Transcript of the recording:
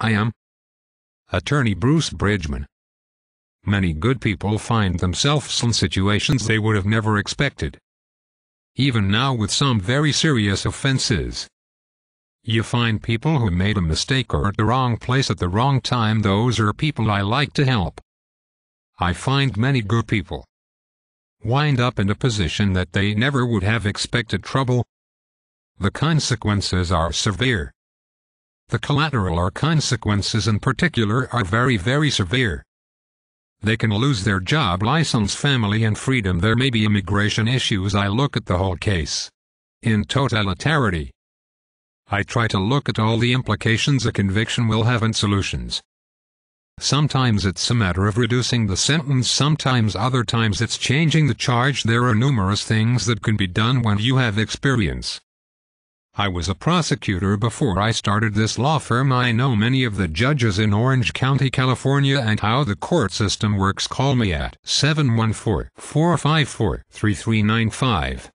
I am Attorney Bruce Bridgman. Many good people find themselves in situations they would have never expected. Even now with some very serious offenses. You find people who made a mistake or at the wrong place at the wrong time those are people I like to help. I find many good people wind up in a position that they never would have expected trouble. The consequences are severe. The collateral or consequences in particular are very very severe. They can lose their job license family and freedom there may be immigration issues I look at the whole case. In totality. I try to look at all the implications a conviction will have and solutions. Sometimes it's a matter of reducing the sentence sometimes other times it's changing the charge there are numerous things that can be done when you have experience. I was a prosecutor before I started this law firm. I know many of the judges in Orange County, California and how the court system works. Call me at 714 454 3395.